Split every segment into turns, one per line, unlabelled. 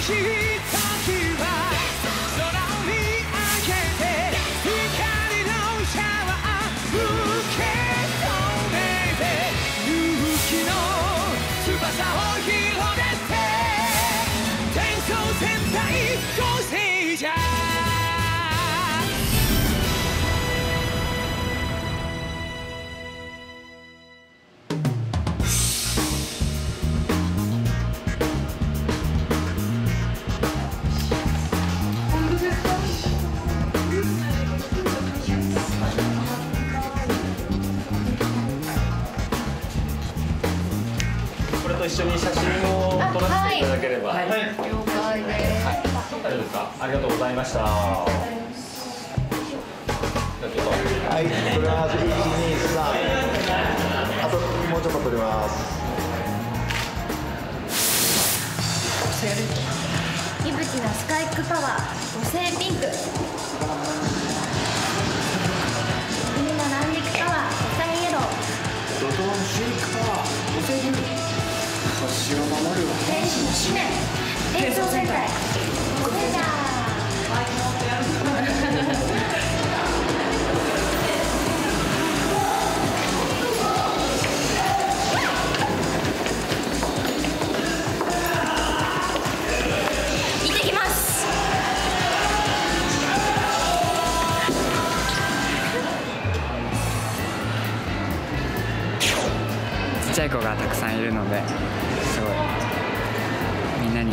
寂
と一緒に写真を撮らせていただければ。はい。
了解です。
大丈夫ですか。ありがとうございました。
はい、撮ります。一二三。あともうちょっと撮ります。
いぶきのスカイクパワー五星ピンク海の南陸パワーサンイエロー
ドトンシェイクパワー、五千円。星を守る。
天使の使命転送戦隊ゴセジャー行ってきます
ちっちゃい子がたくさんいるのでんなに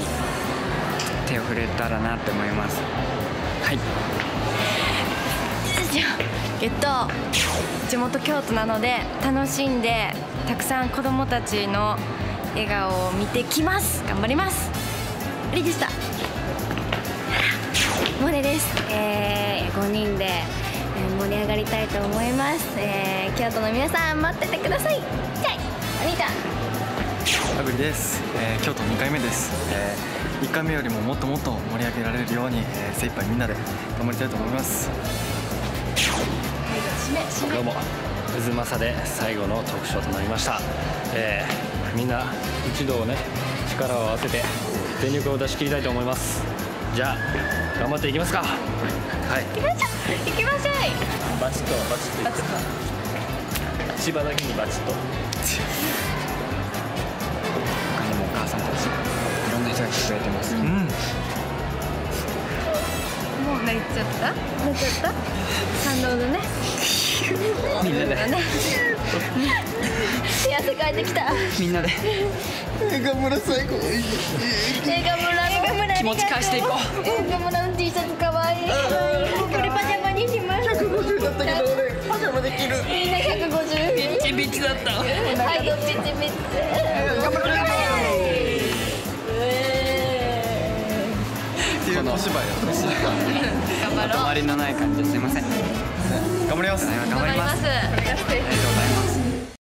手を触れたらなって思います。はい。
えっと地元京都なので楽しんでたくさん子供たちの笑顔を見てきます。頑張ります。ありでした。モネです、えー、5人でえー盛り上がりたいと思います、えー、京都の皆さん待っててください。じゃあお兄ちゃん。
アグリです、えー京都2回目です、え1回目よりももっともっと盛り上げられるように、えー精一杯みんなで頑張りたいと思います。
どうも渦政で最後の特賞となりました、えーみんな一同ね力を合わせて全力を出し切りたいと思います。じゃあ頑張っていきますか。はい。
行きましょう。行きましょう。
バチッとバチッと
バチッと。
千葉だけにバチッと
てくれてます、
うん。
もう泣いちゃった？泣いちゃった？感動のね。みんなで。ね手汗かいてきた。
みんなで。
映画村最高。
映画村映画村
気持ち返していこ
う。映画村の T シャツかわいい。これパジャマにしましょう
150だったけど。俺パジャマできる。
みんな150
ビッチビチだった。
はいどっちちみつ頑張
っていう小芝居を
頑張ろう。
終わりのない感じ。ですいません。
頑張ります。
頑張ります。
頑張ります。
ありがとうございます